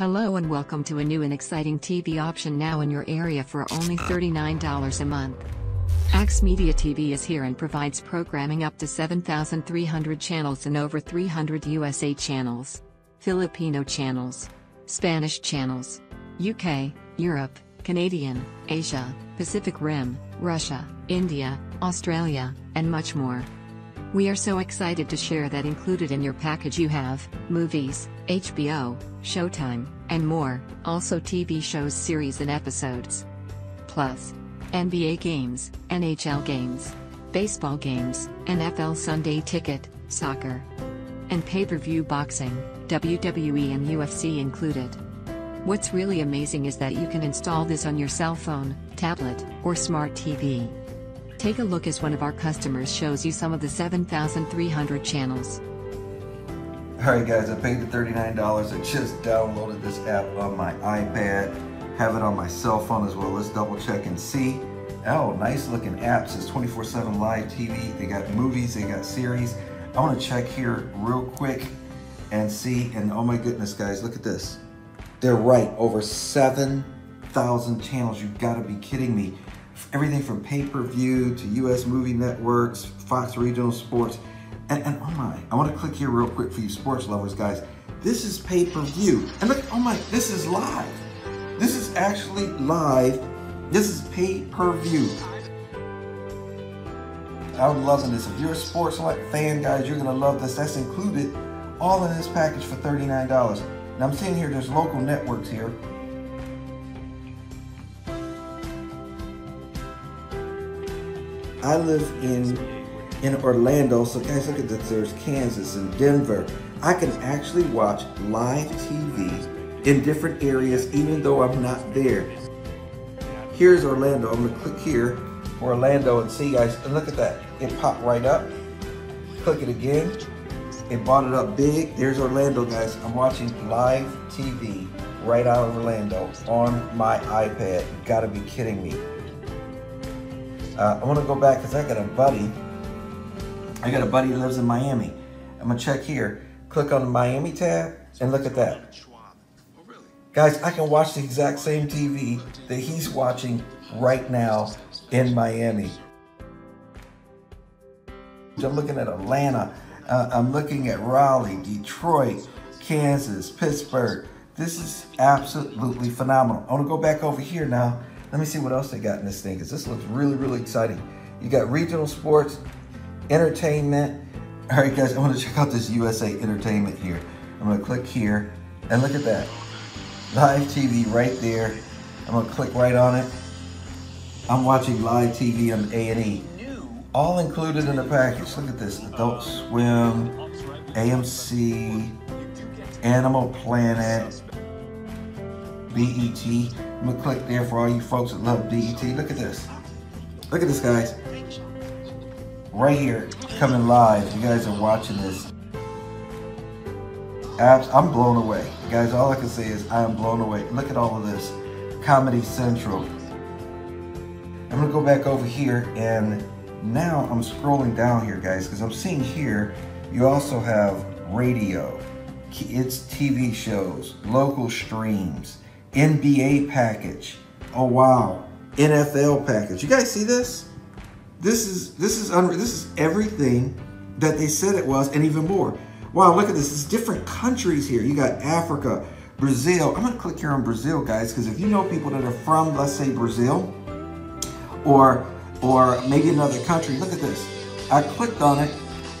Hello and welcome to a new and exciting TV option now in your area for only $39 a month. Axe Media TV is here and provides programming up to 7,300 channels and over 300 USA channels, Filipino channels, Spanish channels, UK, Europe, Canadian, Asia, Pacific Rim, Russia, India, Australia, and much more. We are so excited to share that included in your package you have movies, HBO, Showtime, and more, also TV shows, series, and episodes. Plus, NBA games, NHL games, baseball games, NFL Sunday ticket, soccer, and pay per view boxing, WWE, and UFC included. What's really amazing is that you can install this on your cell phone, tablet, or smart TV. Take a look as one of our customers shows you some of the 7,300 channels. Alright guys, I paid the $39. I just downloaded this app on my iPad. Have it on my cell phone as well. Let's double check and see. Oh, nice looking apps. It's 24-7 live TV. They got movies, they got series. I want to check here real quick and see. And oh my goodness, guys, look at this. They're right, over 7,000 channels. You've got to be kidding me everything from pay-per-view to U.S. movie networks, Fox Regional Sports, and, and oh my, I want to click here real quick for you sports lovers, guys. This is pay-per-view, and look, oh my, this is live. This is actually live. This is pay-per-view. I'm loving this. If you're a sports fan, guys, you're gonna love this. That's included all in this package for $39. Now I'm seeing here, there's local networks here. I live in in Orlando, so guys, look at this. There's Kansas and Denver. I can actually watch live TV in different areas, even though I'm not there. Here's Orlando. I'm gonna click here Orlando and see, guys. And look at that. It popped right up. Click it again. It brought it up big. There's Orlando, guys. I'm watching live TV right out of Orlando on my iPad. You gotta be kidding me. Uh, I want to go back because I got a buddy. I got a buddy who lives in Miami. I'm going to check here. Click on the Miami tab and look at that. Guys, I can watch the exact same TV that he's watching right now in Miami. I'm looking at Atlanta. Uh, I'm looking at Raleigh, Detroit, Kansas, Pittsburgh. This is absolutely phenomenal. I want to go back over here now let me see what else they got in this thing, because this looks really, really exciting. You got regional sports, entertainment. All right, guys, I want to check out this USA Entertainment here. I'm going to click here, and look at that. Live TV right there. I'm going to click right on it. I'm watching live TV on A&E. All included in the package. Look at this. Adult Swim, AMC, Animal Planet, BET. I'm gonna click there for all you folks that love BET. Look at this. Look at this, guys. Right here, coming live. You guys are watching this. I'm blown away. Guys, all I can say is I am blown away. Look at all of this. Comedy Central. I'm gonna go back over here and now I'm scrolling down here, guys, because I'm seeing here you also have radio, it's TV shows, local streams, NBA package. Oh wow, NFL package. You guys see this? This is this is. This is everything that they said it was, and even more. Wow, look at this. It's different countries here. You got Africa, Brazil. I'm gonna click here on Brazil, guys, because if you know people that are from, let's say, Brazil, or or maybe another country, look at this. I clicked on it,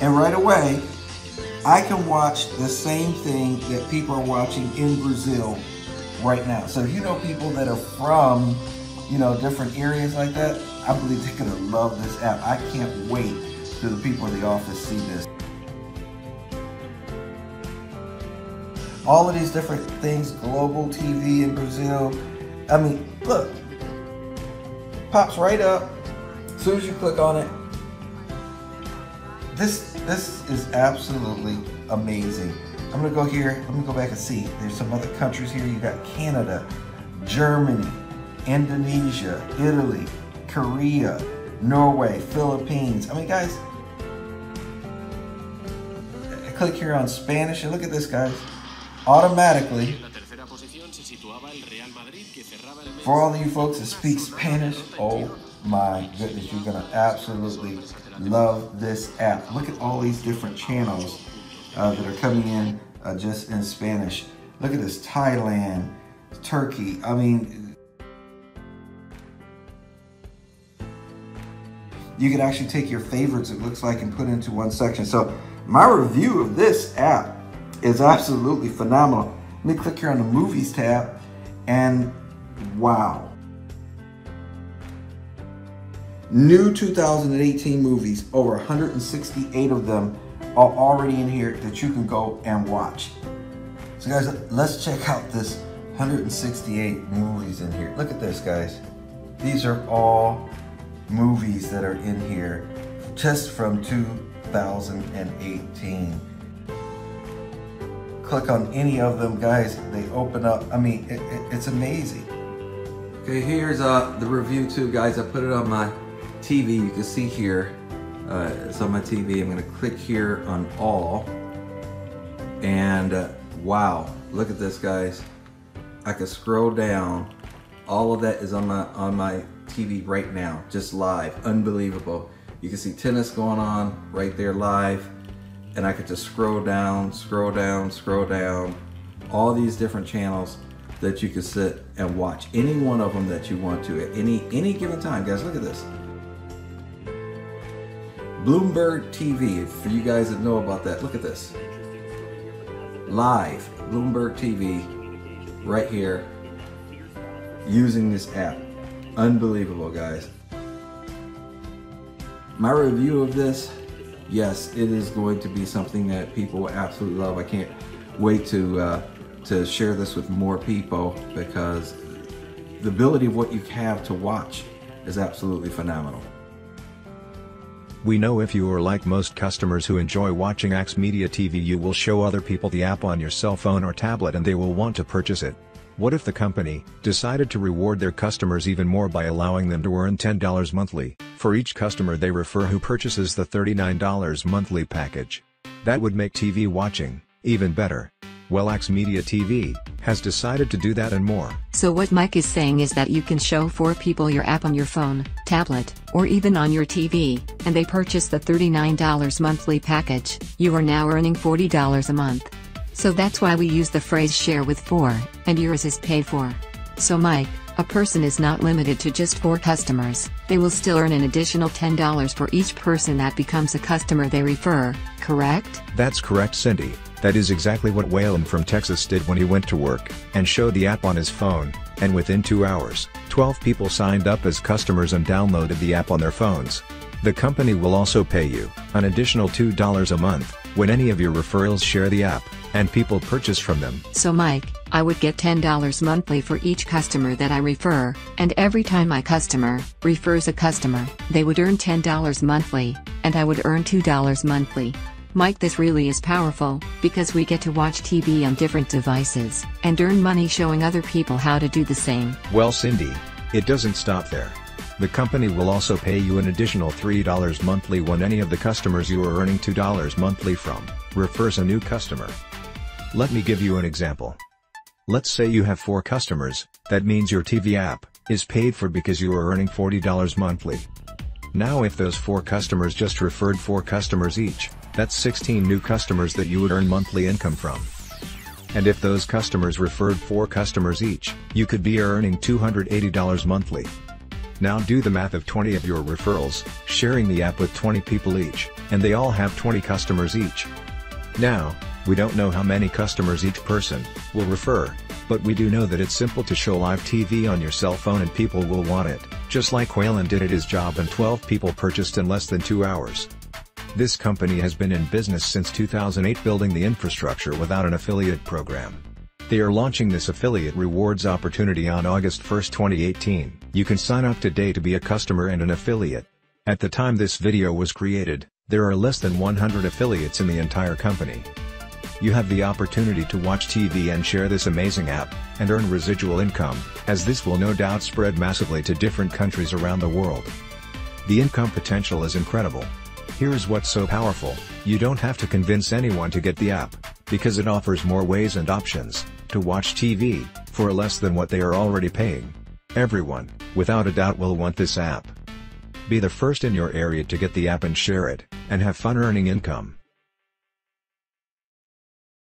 and right away, I can watch the same thing that people are watching in Brazil right now. So if you know people that are from, you know, different areas like that, I believe they're gonna love this app. I can't wait till the people in the office see this. All of these different things, global TV in Brazil. I mean, look, pops right up. As soon as you click on it, this this is absolutely amazing. I'm gonna go here, I'm gonna go back and see. There's some other countries here. You got Canada, Germany, Indonesia, Italy, Korea, Norway, Philippines. I mean, guys, I click here on Spanish and look at this, guys. Automatically, For all of you folks that speak Spanish, oh my goodness, you're gonna absolutely love this app. Look at all these different channels uh, that are coming in uh, just in Spanish. Look at this, Thailand, Turkey. I mean, you could actually take your favorites, it looks like, and put into one section. So my review of this app is absolutely phenomenal. Let me click here on the movies tab and wow. New 2018 movies, over 168 of them are already in here that you can go and watch. So guys, let's check out this 168 movies in here. Look at this, guys. These are all movies that are in here just from 2018. Click on any of them, guys. They open up. I mean, it, it, it's amazing. Okay, here's uh, the review too, guys. I put it on my TV. You can see here. Uh, it's on my TV. I'm to click here on all. And uh, wow, look at this, guys. I can scroll down. All of that is on my on my TV right now, just live. Unbelievable. You can see tennis going on right there live. And I could just scroll down, scroll down, scroll down. All these different channels that you can sit and watch. Any one of them that you want to at any any given time. Guys, look at this. Bloomberg TV, for you guys that know about that, look at this. Live, Bloomberg TV, right here, using this app. Unbelievable, guys. My review of this, yes, it is going to be something that people will absolutely love. I can't wait to uh, to share this with more people because the ability of what you have to watch is absolutely phenomenal. We know if you are like most customers who enjoy watching Axe Media TV you will show other people the app on your cell phone or tablet and they will want to purchase it. What if the company decided to reward their customers even more by allowing them to earn $10 monthly for each customer they refer who purchases the $39 monthly package? That would make TV watching even better. Well Axe Media TV has decided to do that and more. So what Mike is saying is that you can show four people your app on your phone, tablet, or even on your TV, and they purchase the $39 monthly package, you are now earning $40 a month. So that's why we use the phrase share with four, and yours is paid for. So Mike, a person is not limited to just four customers, they will still earn an additional $10 for each person that becomes a customer they refer, correct? That's correct Cindy. That is exactly what Whalen from Texas did when he went to work, and showed the app on his phone, and within two hours, 12 people signed up as customers and downloaded the app on their phones. The company will also pay you an additional $2 a month when any of your referrals share the app, and people purchase from them. So Mike, I would get $10 monthly for each customer that I refer, and every time my customer refers a customer, they would earn $10 monthly, and I would earn $2 monthly. Mike this really is powerful, because we get to watch TV on different devices, and earn money showing other people how to do the same. Well Cindy, it doesn't stop there. The company will also pay you an additional $3 monthly when any of the customers you are earning $2 monthly from, refers a new customer. Let me give you an example. Let's say you have 4 customers, that means your TV app, is paid for because you are earning $40 monthly. Now if those 4 customers just referred 4 customers each, that's 16 new customers that you would earn monthly income from. And if those customers referred 4 customers each, you could be earning $280 monthly. Now do the math of 20 of your referrals, sharing the app with 20 people each, and they all have 20 customers each. Now, we don't know how many customers each person will refer, but we do know that it's simple to show live TV on your cell phone and people will want it, just like Whalen did at his job and 12 people purchased in less than 2 hours. This company has been in business since 2008 building the infrastructure without an affiliate program. They are launching this affiliate rewards opportunity on August 1, 2018. You can sign up today to be a customer and an affiliate. At the time this video was created, there are less than 100 affiliates in the entire company. You have the opportunity to watch TV and share this amazing app, and earn residual income, as this will no doubt spread massively to different countries around the world. The income potential is incredible. Here's what's so powerful, you don't have to convince anyone to get the app, because it offers more ways and options, to watch TV, for less than what they are already paying. Everyone, without a doubt will want this app. Be the first in your area to get the app and share it, and have fun earning income.